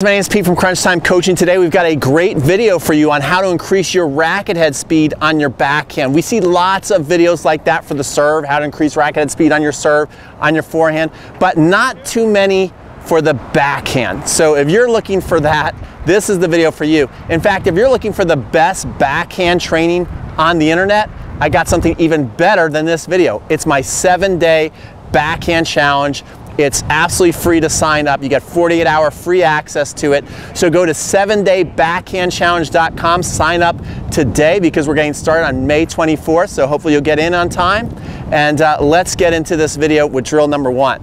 My name is Pete from Crunch Time Coaching. Today we've got a great video for you on how to increase your racket head speed on your backhand. We see lots of videos like that for the serve, how to increase racket head speed on your serve, on your forehand, but not too many for the backhand. So if you're looking for that, this is the video for you. In fact, if you're looking for the best backhand training on the internet, I got something even better than this video. It's my seven day backhand challenge it's absolutely free to sign up. You get 48 hour free access to it. So go to 7daybackhandchallenge.com, sign up today because we're getting started on May 24th. So hopefully you'll get in on time. And uh, let's get into this video with drill number one.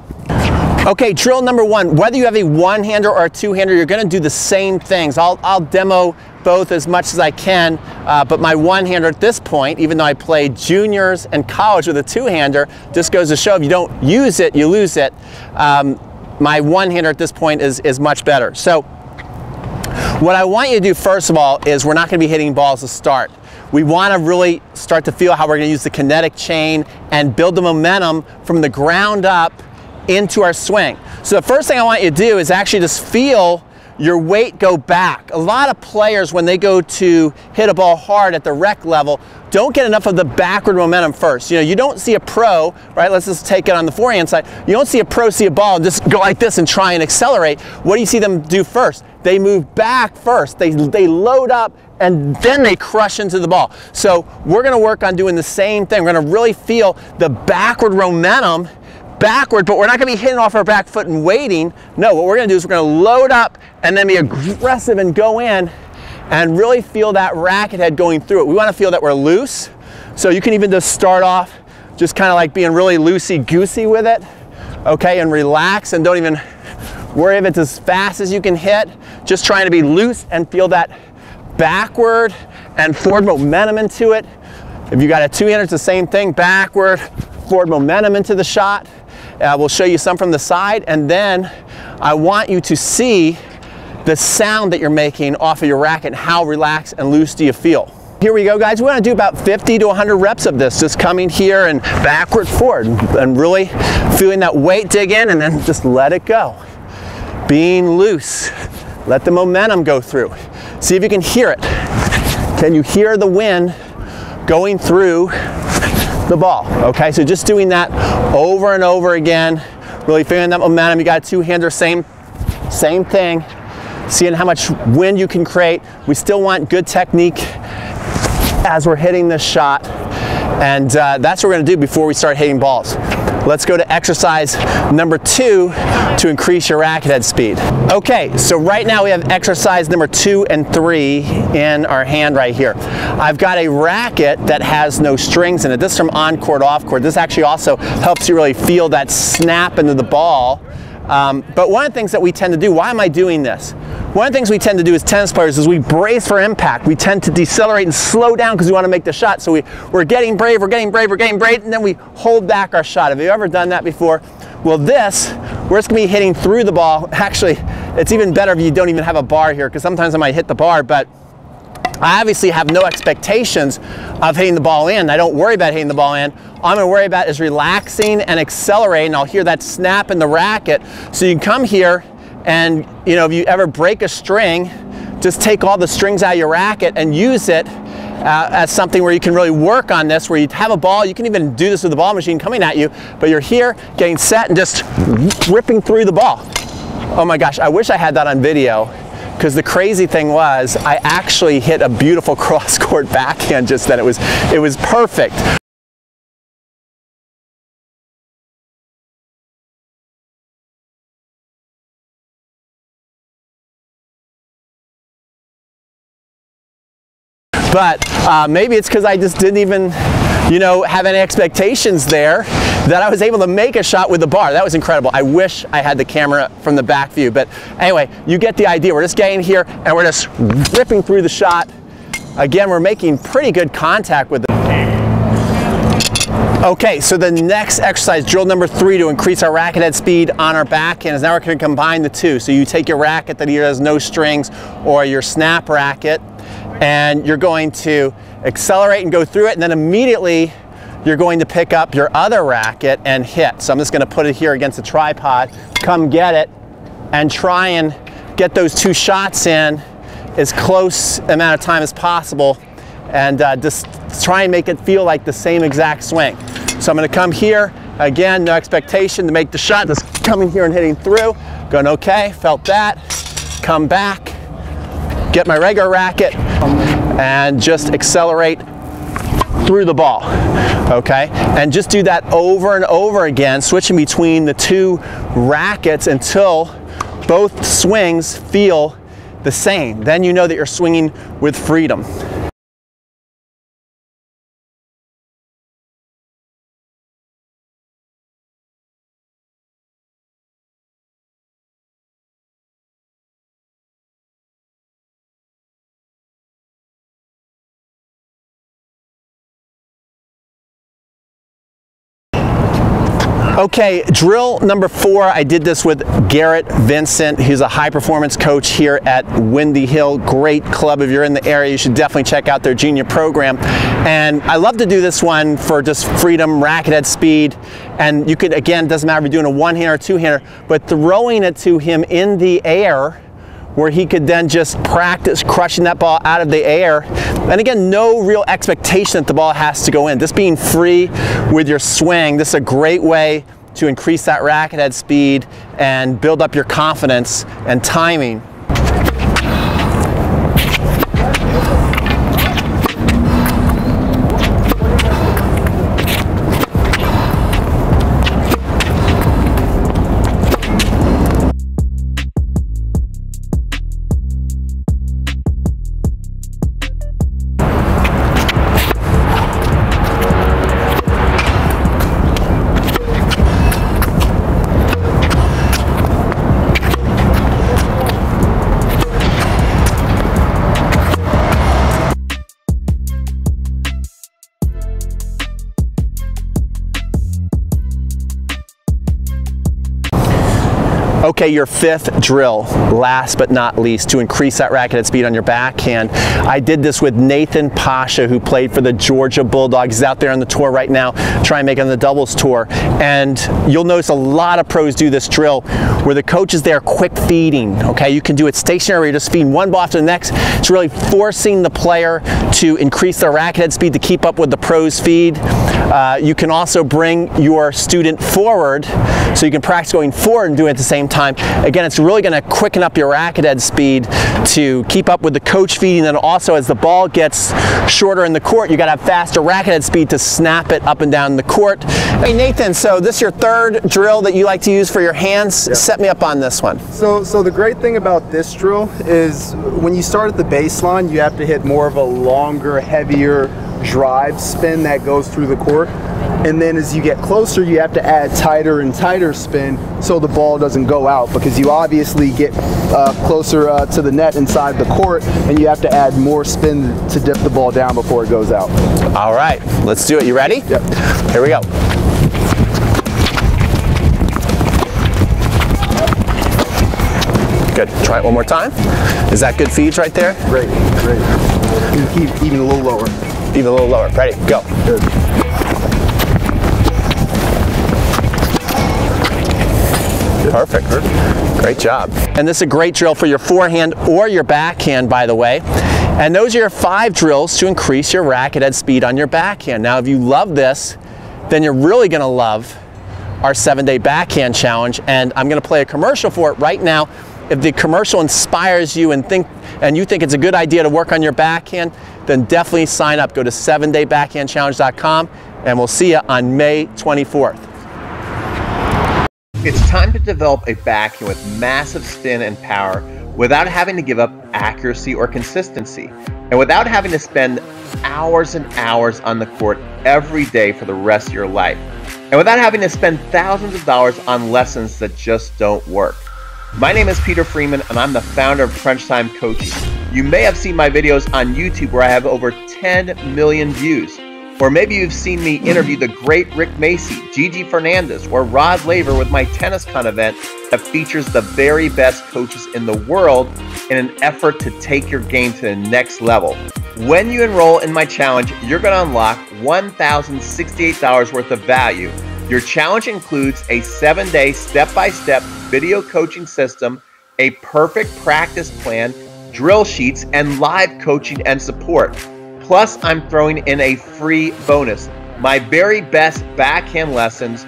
Okay, drill number one, whether you have a one-hander or a two-hander, you're gonna do the same things. I'll, I'll demo both as much as I can, uh, but my one-hander at this point, even though I played juniors and college with a two-hander, just goes to show if you don't use it, you lose it. Um, my one-hander at this point is, is much better. So what I want you to do first of all is we're not gonna be hitting balls to start. We want to really start to feel how we're going to use the kinetic chain and build the momentum from the ground up into our swing. So the first thing I want you to do is actually just feel your weight go back. A lot of players, when they go to hit a ball hard at the rec level, don't get enough of the backward momentum first. You know, you don't see a pro, right? Let's just take it on the forehand side. You don't see a pro see a ball and just go like this and try and accelerate. What do you see them do first? They move back first. They, they load up and then they crush into the ball. So we're gonna work on doing the same thing. We're gonna really feel the backward momentum backward, but we're not gonna be hitting off our back foot and waiting. No, what we're gonna do is we're gonna load up and then be aggressive and go in and really feel that racket head going through it. We wanna feel that we're loose. So you can even just start off just kind of like being really loosey-goosey with it, okay, and relax and don't even worry if it's as fast as you can hit. Just trying to be loose and feel that backward and forward momentum into it. If you got a two-hander, it's the same thing, backward, forward momentum into the shot. Uh, we'll show you some from the side and then I want you to see the sound that you're making off of your racket and how relaxed and loose do you feel. Here we go guys, we want to do about 50 to 100 reps of this, just coming here and backward, forward, and really feeling that weight dig in and then just let it go. Being loose, let the momentum go through. See if you can hear it. Can you hear the wind going through the ball. Okay, so just doing that over and over again, really feeling that momentum. You got two-hander, same, same thing. Seeing how much wind you can create. We still want good technique as we're hitting this shot. And uh, that's what we're gonna do before we start hitting balls. Let's go to exercise number two to increase your racket head speed. Okay, so right now we have exercise number two and three in our hand right here. I've got a racket that has no strings in it. This is from on-court, off-court. This actually also helps you really feel that snap into the ball. Um, but one of the things that we tend to do, why am I doing this? One of the things we tend to do as tennis players is we brace for impact. We tend to decelerate and slow down because we want to make the shot. So we, we're getting brave, we're getting brave, we're getting brave, and then we hold back our shot. Have you ever done that before? Well, this, we're just going to be hitting through the ball. Actually, it's even better if you don't even have a bar here because sometimes I might hit the bar, but I obviously have no expectations of hitting the ball in. I don't worry about hitting the ball in. All I'm gonna worry about is relaxing and accelerating. I'll hear that snap in the racket. So you can come here and you know, if you ever break a string, just take all the strings out of your racket and use it uh, as something where you can really work on this, where you have a ball, you can even do this with the ball machine coming at you, but you're here getting set and just ripping through the ball. Oh my gosh, I wish I had that on video because the crazy thing was I actually hit a beautiful cross court backhand just then. It was, it was perfect. But uh, maybe it's because I just didn't even, you know, have any expectations there that I was able to make a shot with the bar. That was incredible. I wish I had the camera from the back view, but anyway, you get the idea. We're just getting here and we're just ripping through the shot. Again, we're making pretty good contact with the Okay, so the next exercise, drill number three to increase our racket head speed on our backhand is now we're gonna combine the two. So you take your racket that either has no strings or your snap racket and you're going to accelerate and go through it and then immediately you're going to pick up your other racket and hit. So I'm just gonna put it here against the tripod, come get it and try and get those two shots in as close amount of time as possible and uh, just try and make it feel like the same exact swing. So I'm gonna come here, again, no expectation to make the shot, just coming here and hitting through, going okay, felt that, come back, get my regular racket, and just accelerate through the ball, okay? And just do that over and over again, switching between the two rackets until both swings feel the same. Then you know that you're swinging with freedom. Okay, drill number four, I did this with Garrett Vincent. He's a high performance coach here at Windy Hill. Great club. If you're in the area, you should definitely check out their junior program. And I love to do this one for just freedom, racket head speed. And you could, again, doesn't matter if you're doing a one-hander or two-hander, but throwing it to him in the air where he could then just practice crushing that ball out of the air. And again, no real expectation that the ball has to go in. Just being free with your swing. This is a great way to increase that racket head speed and build up your confidence and timing. Okay, your fifth drill, last but not least, to increase that racket head speed on your backhand. I did this with Nathan Pasha, who played for the Georgia Bulldogs. He's out there on the tour right now, trying to make it on the doubles tour. And you'll notice a lot of pros do this drill where the coach is there quick feeding. Okay, you can do it stationary, just feeding one ball after the next. It's really forcing the player to increase their racket head speed to keep up with the pros feed. Uh, you can also bring your student forward so you can practice going forward and doing it at the same time Again, it's really going to quicken up your racket head speed to keep up with the coach feeding and also as the ball gets shorter in the court, you got to have faster racket head speed to snap it up and down the court. Hey Nathan, so this is your third drill that you like to use for your hands. Yep. Set me up on this one. So, so the great thing about this drill is when you start at the baseline, you have to hit more of a longer, heavier drive spin that goes through the court. And then as you get closer, you have to add tighter and tighter spin so the ball doesn't go out because you obviously get uh, closer uh, to the net inside the court and you have to add more spin to dip the ball down before it goes out. All right, let's do it. You ready? Yep. Here we go. Good. Try it one more time. Is that good feeds right there? Great, great. Keep even a little lower. Even a little lower. Ready? Go. Good. Perfect. Great job. And this is a great drill for your forehand or your backhand, by the way. And those are your five drills to increase your racket head speed on your backhand. Now, if you love this, then you're really gonna love our seven day backhand challenge. And I'm gonna play a commercial for it right now. If the commercial inspires you and think and you think it's a good idea to work on your backhand, then definitely sign up. Go to 7daybackhandchallenge.com and we'll see you on May 24th. It's time to develop a backhand with massive spin and power without having to give up accuracy or consistency, and without having to spend hours and hours on the court every day for the rest of your life, and without having to spend thousands of dollars on lessons that just don't work. My name is Peter Freeman, and I'm the founder of Crunch Time Coaching. You may have seen my videos on YouTube where I have over 10 million views. Or maybe you've seen me interview the great Rick Macci, Gigi Fernandez, or Rod Laver with my TennisCon event that features the very best coaches in the world in an effort to take your game to the next level. When you enroll in my challenge, you're going to unlock $1,068 worth of value. Your challenge includes a seven day step by step video coaching system a perfect practice plan, drill sheets, and live coaching and support. Plus, I'm throwing in a free bonus. My very best backhand lessons